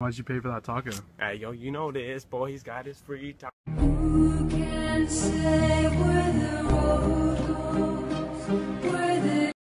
Why'd you pay for that taco? Hey, yo, you know this, boy. He's got his free taco.